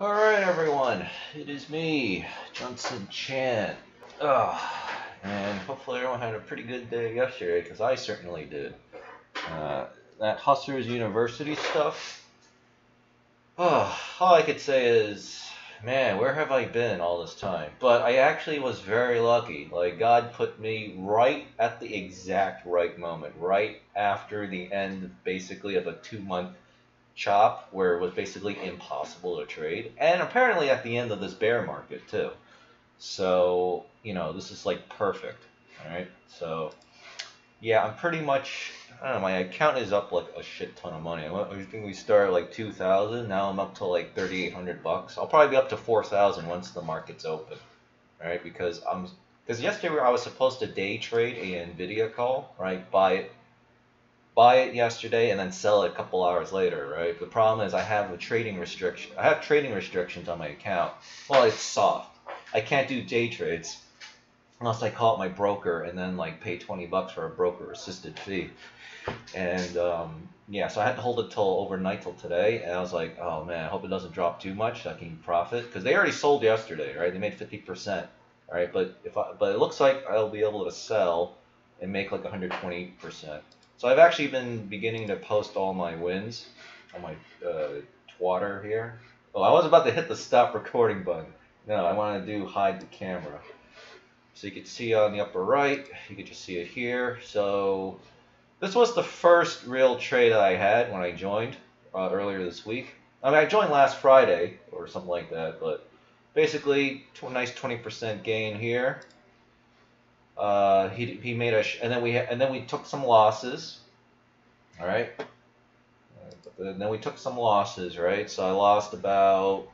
Alright everyone, it is me, Junson Chan. Ugh, and hopefully everyone had a pretty good day yesterday, because I certainly did. Uh, that Hustlers University stuff, ugh, all I could say is, man, where have I been all this time? But I actually was very lucky. Like, God put me right at the exact right moment, right after the end, basically, of a two-month chop where it was basically impossible to trade, and apparently at the end of this bear market too. So you know this is like perfect. All right, so yeah, I'm pretty much. I don't know. My account is up like a shit ton of money. I think we started like 2,000. Now I'm up to like 3,800 bucks. I'll probably be up to 4,000 once the market's open. All right, because I'm because yesterday I was supposed to day trade a Nvidia call, right? Buy it buy it yesterday and then sell it a couple hours later, right? The problem is I have a trading restriction. I have trading restrictions on my account. Well, it's soft. I can't do day trades unless I call up my broker and then like pay 20 bucks for a broker assisted fee. And um, yeah, so I had to hold it till overnight till today, and I was like, oh man, I hope it doesn't drop too much so I can profit because they already sold yesterday, right? They made 50%, all right? But if I, but it looks like I'll be able to sell and make like 120%. So I've actually been beginning to post all my wins on my uh, Twitter here. Oh, I was about to hit the stop recording button. No, I want to do hide the camera. So you can see on the upper right, you can just see it here. So this was the first real trade that I had when I joined uh, earlier this week. I mean, I joined last Friday or something like that, but basically, a nice 20% gain here. Uh, he, he made a and then we and then we took some losses. All right. Then we took some losses, right? So I lost about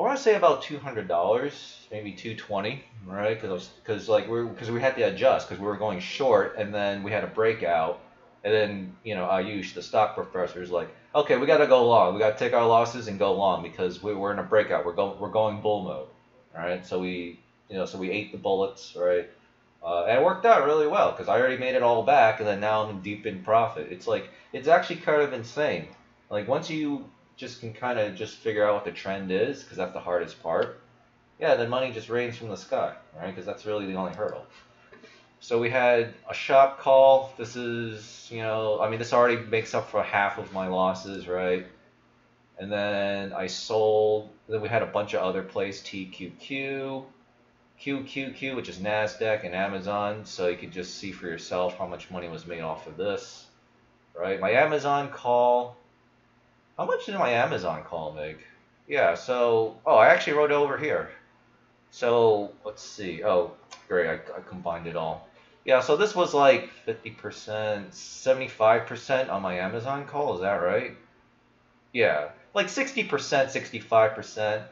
I want to say about two hundred dollars, maybe two twenty, right? Because because like we because we had to adjust because we were going short, and then we had a breakout, and then you know Ayush, the stock professor, is like, okay, we got to go long. We got to take our losses and go long because we, we're in a breakout. We're going we're going bull mode, all right? So we you know, so we ate the bullets, right? Uh, and it worked out really well because I already made it all back, and then now I'm deep in profit. It's like it's actually kind of insane. Like once you just can kind of just figure out what the trend is, because that's the hardest part. Yeah, then money just rains from the sky, right? Because that's really the only hurdle. So we had a shop call. This is, you know, I mean, this already makes up for half of my losses, right? And then I sold. Then we had a bunch of other plays, TQQ. QQQ, which is NASDAQ and Amazon, so you could just see for yourself how much money was made off of this. Right, my Amazon call, how much did my Amazon call make? Yeah, so, oh, I actually wrote it over here. So, let's see, oh, great, I, I combined it all. Yeah, so this was like 50%, 75% on my Amazon call, is that right? Yeah, like 60%, 65%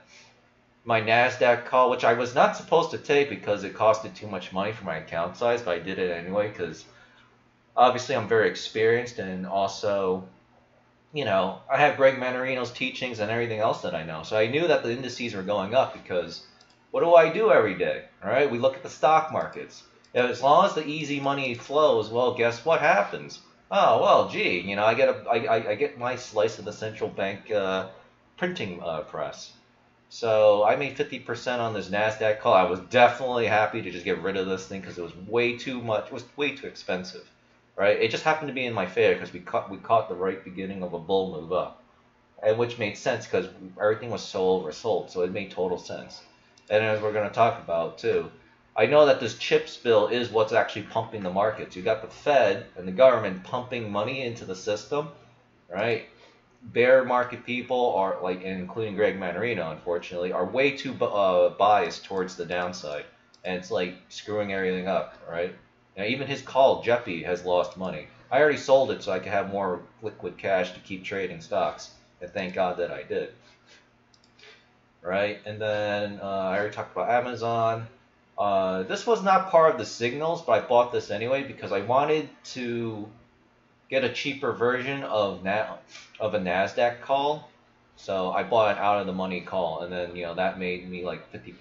my NASDAQ call, which I was not supposed to take because it costed too much money for my account size, but I did it anyway because obviously I'm very experienced and also, you know, I have Greg Mannarino's teachings and everything else that I know. So I knew that the indices were going up because what do I do every day? All right, we look at the stock markets. As long as the easy money flows, well, guess what happens? Oh well, gee, you know, I get a, I, I get my slice of the central bank uh, printing uh, press. So I made 50% on this NASDAQ call. I was definitely happy to just get rid of this thing because it was way too much. It was way too expensive, right? It just happened to be in my favor because we caught, we caught the right beginning of a bull move up. And which made sense because everything was so oversold. So it made total sense. And as we're going to talk about too, I know that this chips bill is what's actually pumping the markets. You got the Fed and the government pumping money into the system, right? Bear market people are like, including Greg Mannarino, unfortunately, are way too uh, biased towards the downside, and it's like screwing everything up, right? Now, even his call, Jeppy, has lost money. I already sold it so I could have more liquid cash to keep trading stocks, and thank God that I did. Right, and then uh, I already talked about Amazon. Uh, this was not part of the signals, but I bought this anyway because I wanted to get a cheaper version of Na- of a Nasdaq call. So I bought an out of the money call, and then you know that made me like 51%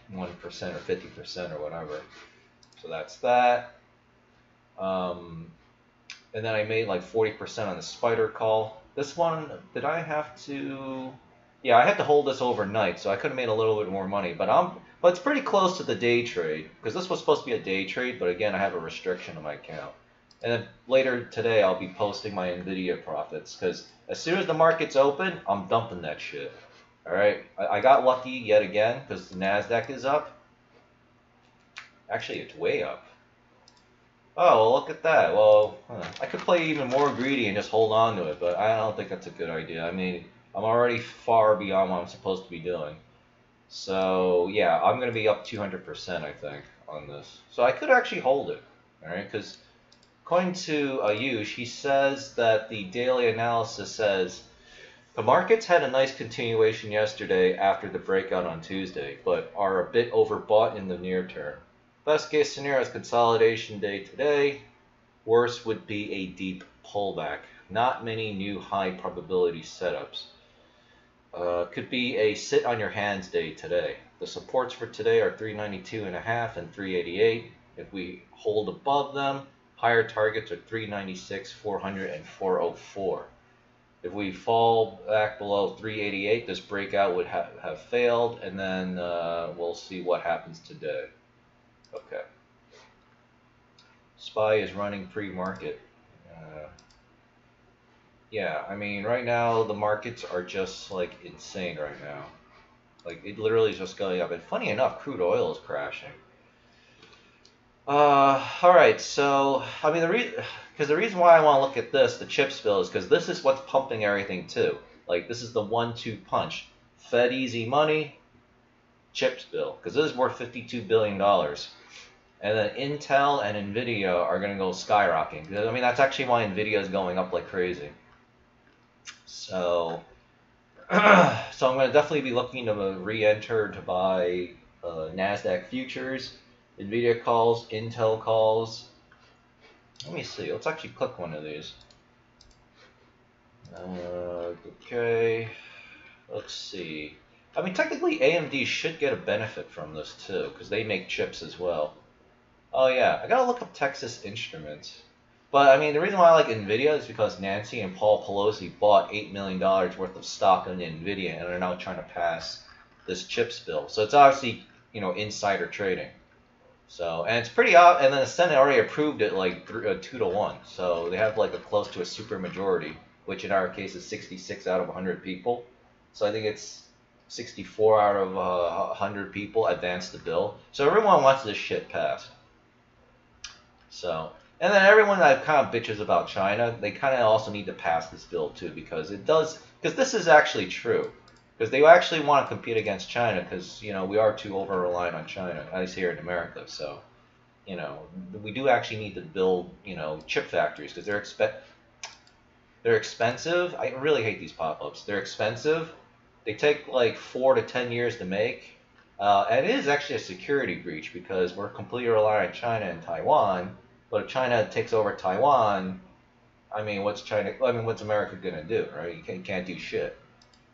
or 50% or whatever. So that's that. Um, and then I made like 40% on the spider call. This one, did I have to? Yeah, I had to hold this overnight, so I could have made a little bit more money. But I'm, but it's pretty close to the day trade because this was supposed to be a day trade, but again, I have a restriction on my account. And then later today, I'll be posting my Nvidia profits because as soon as the market's open, I'm dumping that shit. All right, I, I got lucky yet again because the Nasdaq is up. Actually, it's way up. Oh, well, look at that. Well, huh. I could play even more greedy and just hold on to it, but I don't think that's a good idea. I mean, I'm already far beyond what I'm supposed to be doing. So, yeah, I'm going to be up 200%, I think, on this. So I could actually hold it, all right? Because according to Ayush, he says that the daily analysis says the markets had a nice continuation yesterday after the breakout on Tuesday, but are a bit overbought in the near term. Best case scenario is consolidation day today. Worst would be a deep pullback. Not many new high probability setups. Uh, could be a sit on your hands day today. The supports for today are 392.5 and 388. If we hold above them, higher targets are 396, 400, and 404. If we fall back below 388, this breakout would ha have failed, and then uh, we'll see what happens today. Okay. SPY is running pre-market. Uh, yeah, I mean, right now the markets are just like insane right now. Like it literally is just going up. And funny enough, crude oil is crashing. Uh, all right. So I mean, the reason because the reason why I want to look at this, the chips bill, is because this is what's pumping everything too. Like this is the one-two punch. Fed easy money, chips bill, because this is worth 52 billion dollars. And then Intel and Nvidia are going to go skyrocketing. I mean, that's actually why Nvidia is going up like crazy. So, so I'm going to definitely be looking to re-enter to buy uh, Nasdaq futures, Nvidia calls, Intel calls. Let me see. Let's actually click one of these. Uh, okay. Let's see. I mean, technically, AMD should get a benefit from this too, because they make chips as well. Oh yeah, I gotta look up Texas Instruments. But I mean, the reason why I like Nvidia is because Nancy and Paul Pelosi bought eight million dollars worth of stock in Nvidia, and are now trying to pass this chips bill. So it's obviously you know insider trading. So and it's pretty odd. And then the Senate already approved it like three, uh, two to one. So they have like a close to a super majority, which in our case is 66 out of 100 people. So I think it's 64 out of uh, 100 people advanced the bill. So everyone wants this shit passed. So, and then everyone that kind of bitches about China, they kind of also need to pass this bill too because it does, because this is actually true. Because they actually want to compete against China because, you know, we are too over reliant on China, at least here in America. So, you know, we do actually need to build, you know, chip factories because they're expe- they're expensive. I really hate these pop-ups. They're expensive. They take like four to ten years to make. Uh, and it is actually a security breach because we're completely reliant on China and Taiwan. But if China takes over Taiwan, I mean, what's China? I mean, what's America gonna do, right? You can't, can't do shit,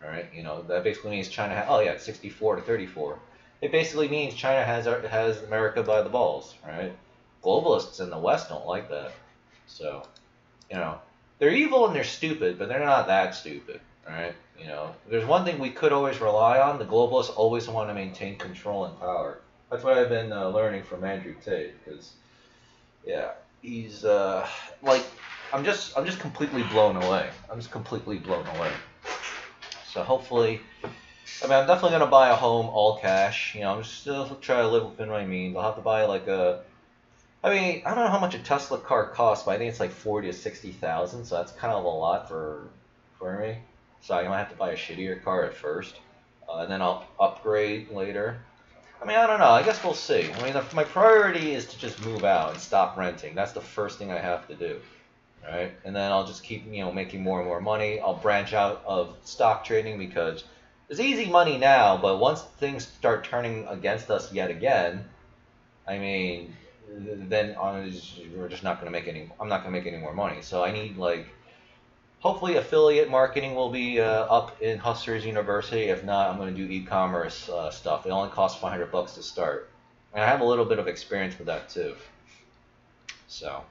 right? You know, that basically means China. Ha- oh yeah, 64 to 34. It basically means China has has America by the balls, right? Globalists in the West don't like that, so you know they're evil and they're stupid, but they're not that stupid, right? You know, there's one thing we could always rely on. The globalists always want to maintain control and power. That's what I've been uh, learning from Andrew Tate, because yeah, he's uh, like I'm just I'm just completely blown away. I'm just completely blown away. So hopefully, I mean I'm definitely gonna buy a home all cash. You know I'm still trying to live within my means. I'll have to buy like a. I mean I don't know how much a Tesla car costs, but I think it's like forty to sixty thousand. So that's kind of a lot for for me. So I might have to buy a shittier car at first, uh, and then I'll upgrade later. I mean, I don't know. I guess we'll see. I mean, my priority is to just move out and stop renting. That's the first thing I have to do, right? And then I'll just keep, you know, making more and more money. I'll branch out of stock trading because it's easy money now, but once things start turning against us yet again, I mean, then we're just not going to make any. I'm not going to make any more money. So I need like hopefully affiliate marketing will be uh, up in Hustlers University. If not, I'm going to do e-commerce uh, stuff. It only costs 500 bucks to start, and I have a little bit of experience with that too. So,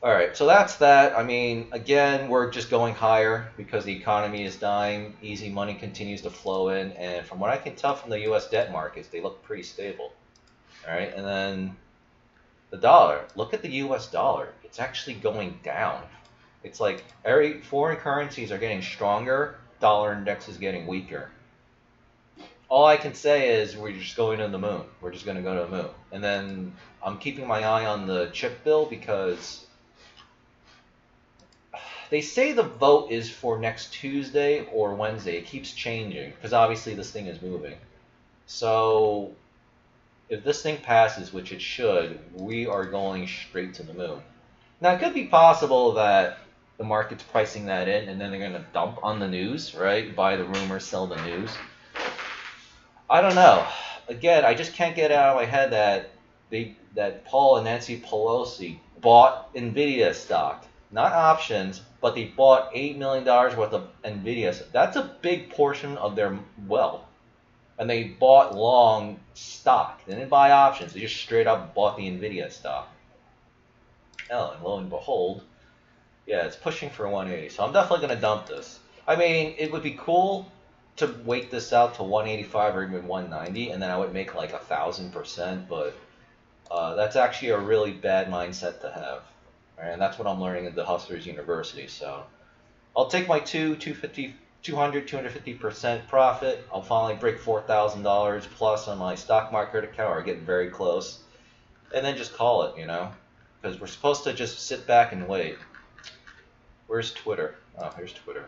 All right, so that's that. I mean, again, we're just going higher because the economy is dying. Easy money continues to flow in, and from what I can tell from the U.S. debt markets, they look pretty stable. All right, and then the dollar. Look at the U.S. dollar. It's actually going down. It's like every foreign currencies are getting stronger. Dollar index is getting weaker. All I can say is we're just going to the moon. We're just going to go to the moon, and then I'm keeping my eye on the chip bill because they say the vote is for next Tuesday or Wednesday. It keeps changing because obviously this thing is moving. So if this thing passes, which it should, we are going straight to the moon. Now it could be possible that the market's pricing that in and then they're going to dump on the news, right? Buy the rumor, sell the news. I don't know. Again, I just can't get out of my head that they that Paul and Nancy Pelosi bought Nvidia stock, not options, but they bought $8 million worth of NVIDIA. That's a big portion of their wealth. And they bought long stock. They didn't buy options. They just straight up bought the NVIDIA stock. Oh, and lo and behold, yeah, it's pushing for 180. So I'm definitely going to dump this. I mean, it would be cool to wait this out to 185 or even 190, and then I would make like a thousand percent. But uh, that's actually a really bad mindset to have and that's what I'm learning at the Hustlers University. So I'll take my two 250 200 250% profit. I'll finally break $4,000 plus on my stock market account or get very close. And then just call it, you know? Because we're supposed to just sit back and wait. Where's Twitter? Oh, here's Twitter.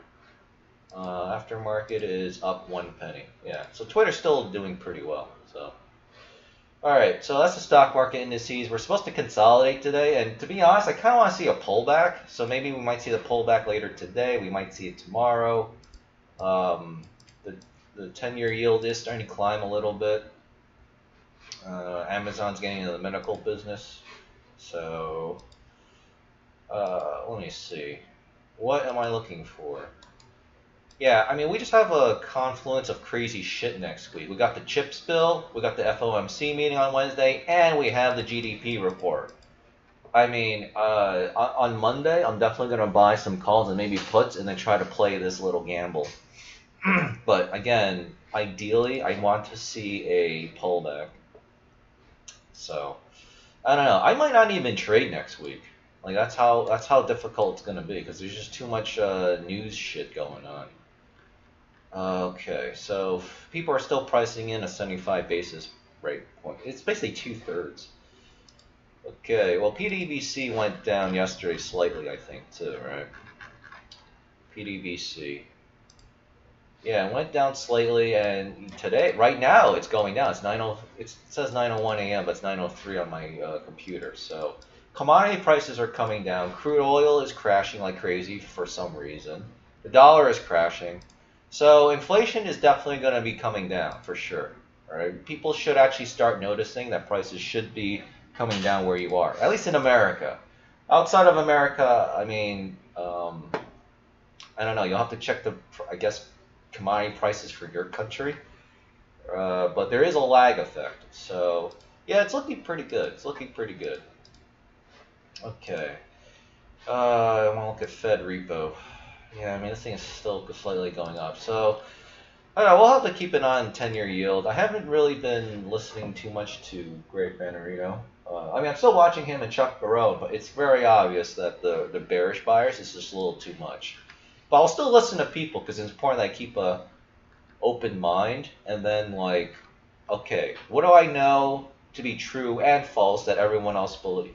Uh, aftermarket is up one penny. Yeah, so Twitter's still doing pretty well. So all right, so that's the stock market indices. We're supposed to consolidate today, and to be honest, I kind of want to see a pullback. So maybe we might see the pullback later today. We might see it tomorrow. Um, the the 10-year yield is starting to climb a little bit. Uh, Amazon's getting into the medical business, so uh, let me see. What am I looking for? Yeah, I mean, we just have a confluence of crazy shit next week. We got the CHIPS bill, we got the FOMC meeting on Wednesday, and we have the GDP report. I mean, uh, on Monday, I'm definitely going to buy some calls and maybe puts and then try to play this little gamble. but again, ideally, I want to see a pullback. So, I don't know. I might not even trade next week. Like that's how that's how difficult it's gonna be because there's just too much uh, news shit going on. Okay, so people are still pricing in a 75 basis rate point. It's basically two thirds. Okay, well PDVC went down yesterday slightly, I think, too, right? PDVC. Yeah, it went down slightly, and today, right now, it's going down. It's 90. It says 9:01 a.m., but it's 9:03 on my uh, computer. So, commodity prices are coming down. Crude oil is crashing like crazy for some reason. The dollar is crashing. So inflation is definitely going to be coming down for sure. Right? People should actually start noticing that prices should be coming down where you are, at least in America. Outside of America, I mean, um, I don't know. You'll have to check the, I guess, commodity prices for your country. Uh, but there is a lag effect. So yeah, it's looking pretty good. It's looking pretty good. Okay. Uh, I want to look at Fed repo. Yeah, I mean, this thing is still slightly going up. So, I don't know, we'll have to keep an eye on 10 year yield. I haven't really been listening too much to Greg Mannarino. Uh, I mean, I'm still watching him and Chuck Barone, but it's very obvious that the, the bearish buyers is just a little too much. But I'll still listen to people because it's important that I keep a open mind and then, like, okay, what do I know to be true and false that everyone else believes?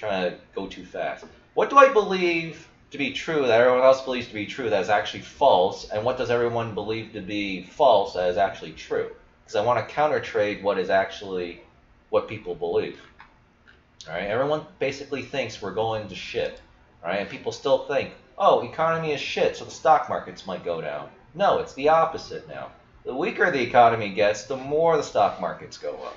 trying to go too fast. What do I believe to be true that everyone else believes to be true that is actually false, and what does everyone believe to be false that is actually true? Because I want to counter trade what is actually what people believe. All right, everyone basically thinks we're going to shit. Right, and people still think, oh, economy is shit, so the stock markets might go down. No, it's the opposite now. The weaker the economy gets, the more the stock markets go up.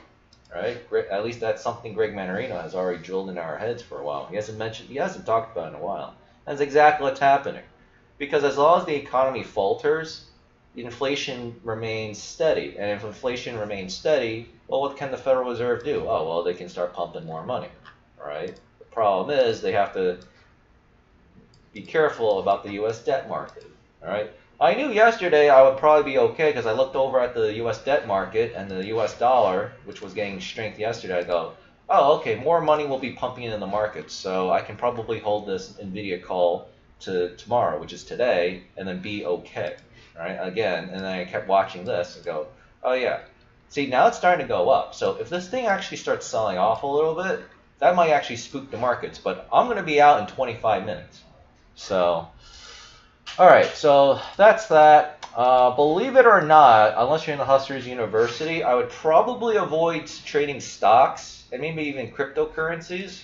Right? At least that's something Greg Mannarino has already drilled in our heads for a while. He hasn't mentioned, he hasn't talked about it in a while. That's exactly what's happening. Because as long as the economy falters, inflation remains steady. And if inflation remains steady, well, what can the Federal Reserve do? Oh, well, they can start pumping more money, right? The problem is they have to be careful about the U.S. debt market. All right. I knew yesterday I would probably be okay because I looked over at the U.S. debt market and the U.S. dollar, which was gaining strength yesterday. I oh, okay, more money will be pumping into the market, so I can probably hold this Nvidia call to tomorrow, which is today, and then be okay. Right. Again, and then I kept watching this and go, oh yeah. See, now it's starting to go up. So if this thing actually starts selling off a little bit, that might actually spook the markets. But I'm going to be out in 25 minutes. So, all right, so that's that. Uh, believe it or not, unless you're in the Hustlers University, I would probably avoid trading stocks and maybe even cryptocurrencies.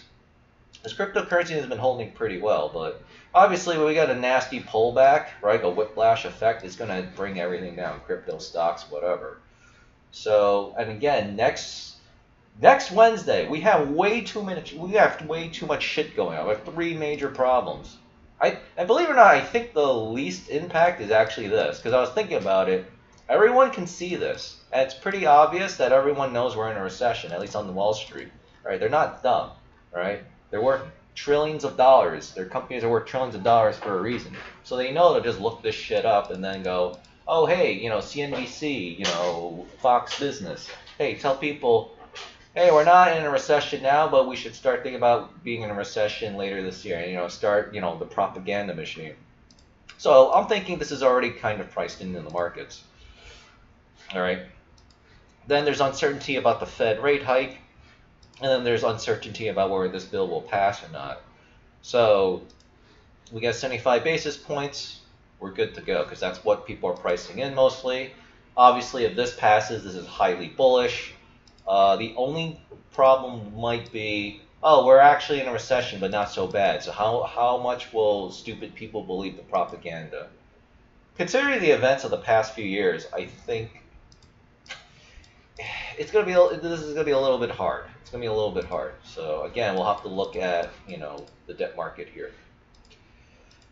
Because cryptocurrency has been holding pretty well, but obviously when we got a nasty pullback, right, a whiplash effect, it's going to bring everything down, crypto stocks, whatever. So, and again, next next Wednesday, we have way too many, we have way too much shit going on. We have three major problems. I, and believe it or not, I think the least impact is actually this, because I was thinking about it. Everyone can see this, and it's pretty obvious that everyone knows we're in a recession, at least on the Wall Street. Right? They're not dumb, right? They're worth trillions of dollars. Their companies are worth trillions of dollars for a reason. So they know to just look this shit up and then go, oh hey, you know, CNBC, you know, Fox Business. Hey, tell people hey, we're not in a recession now, but we should start thinking about being in a recession later this year. And, you know, start, you know, the propaganda machine. So I'm thinking this is already kind of priced into the markets. All right. Then there's uncertainty about the Fed rate hike. And then there's uncertainty about whether this bill will pass or not. So we got 75 basis points. We're good to go because that's what people are pricing in mostly. Obviously, if this passes, this is highly bullish. Uh, the only problem might be, oh, we're actually in a recession, but not so bad. So how, how much will stupid people believe the propaganda? Considering the events of the past few years, I think it's gonna be this is gonna be a little bit hard. It's gonna be a little bit hard. So again, we'll have to look at you know the debt market here.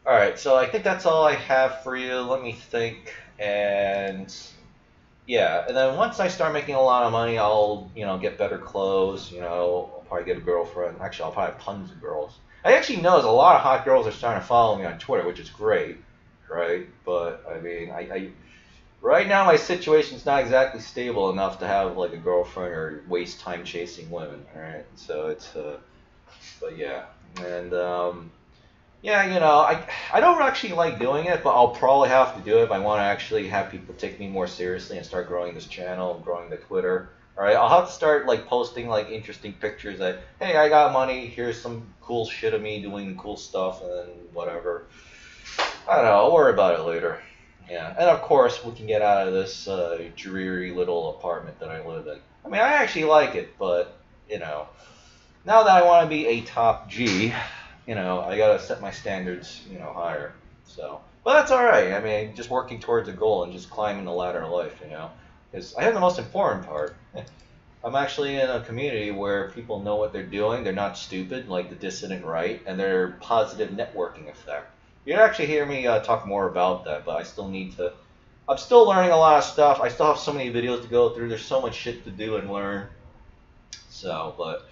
All right, so I think that's all I have for you. Let me think and yeah, and then once I start making a lot of money, I'll you know get better clothes. You know, I'll probably get a girlfriend. Actually, I'll probably have tons of girls. I actually know a lot of hot girls are starting to follow me on Twitter, which is great, right? But I mean, I, I right now my situation's not exactly stable enough to have like a girlfriend or waste time chasing women. All right, so it's uh, but yeah, and um, yeah, you know, I I don't actually like doing it, but I'll probably have to do it if I want to actually have people take me more seriously and start growing this channel growing the Twitter. All right, I'll have to start like posting like interesting pictures that hey, I got money. Here's some cool shit of me doing cool stuff and whatever. I don't know. I'll worry about it later. Yeah, and of course we can get out of this uh, dreary little apartment that I live in. I mean, I actually like it, but you know, now that I want to be a top G, you know, I gotta set my standards, you know, higher. So, but that's all right. I mean, just working towards a goal and just climbing the ladder of life, you know, because I have the most important part. I'm actually in a community where people know what they're doing. They're not stupid like the dissident right, and they're positive networking effect. You'd actually hear me uh, talk more about that, but I still need to. I'm still learning a lot of stuff. I still have so many videos to go through. There's so much shit to do and learn. So, but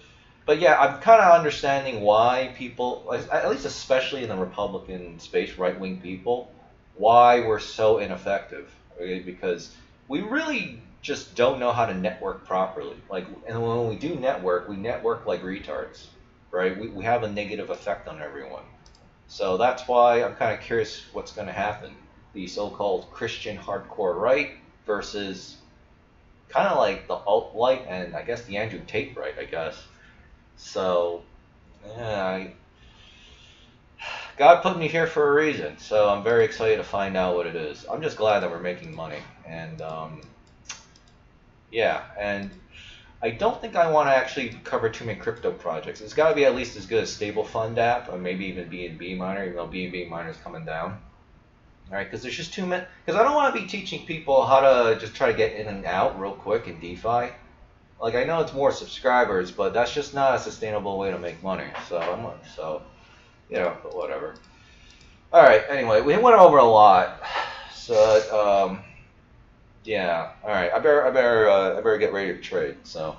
but yeah, I'm kind of understanding why people, at least especially in the Republican space, right wing people, why we're so ineffective. Okay? Because we really just don't know how to network properly. Like, and when we do network, we network like retards, right? We, we have a negative effect on everyone. So that's why I'm kind of curious what's going to happen. The so-called Christian hardcore right versus kind of like the alt-right and I guess the Andrew Tate right, I guess. So, yeah, I, God put me here for a reason. So I'm very excited to find out what it is. I'm just glad that we're making money. And, um, yeah, and I don't think I want to actually cover too many crypto projects. It's got to be at least as good as Stable Fund app, or maybe even BNB Miner, even though BNB Miner is coming down. All right, because there's just too many. Because I don't want to be teaching people how to just try to get in and out real quick in DeFi like I know it's more subscribers, but that's just not a sustainable way to make money. So I'm so you know, but whatever. All right. Anyway, we went over a lot. So um, yeah. All right. I better I better uh, I better get ready to trade. So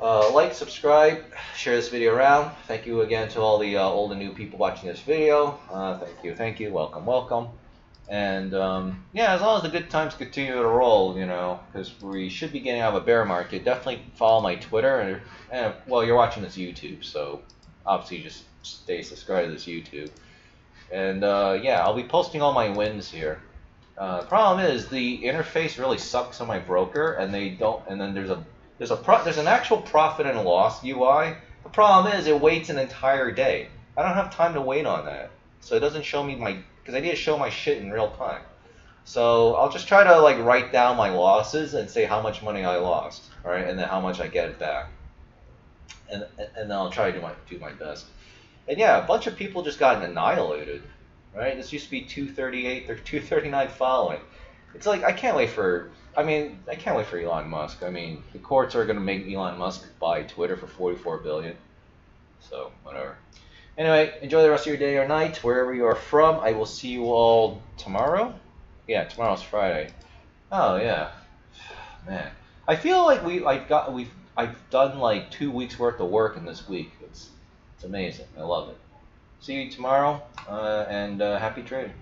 Uh, like, subscribe, share this video around. Thank you again to all the uh, old and new people watching this video. Uh, thank you, thank you, welcome, welcome. And um, yeah, as long as the good times continue to roll, you know, because we should be getting out of a bear market, definitely follow my Twitter. And, and well, you're watching this YouTube, so obviously just stay subscribed to this YouTube. And uh, yeah, I'll be posting all my wins here. Uh, problem is the interface really sucks on my broker, and they don't. And then there's a there's a pro, there's an actual profit and loss UI. The problem is it waits an entire day. I don't have time to wait on that, so it doesn't show me my because I need to show my shit in real time. So I'll just try to like write down my losses and say how much money I lost, all right, and then how much I get it back, and and then I'll try to do my do my best. And yeah, a bunch of people just got annihilated, right? This used to be 238 or 239 following. It's like I can't wait for I mean, I can't wait for Elon Musk. I mean, the courts are going to make Elon Musk buy Twitter for 44 billion. So, whatever. Anyway, enjoy the rest of your day or night wherever you are from. I will see you all tomorrow. Yeah, tomorrow's Friday. Oh yeah, man. I feel like we I've got we've I've done like two weeks worth of work in this week. It's it's amazing. I love it. See you tomorrow, uh, and uh, happy trading.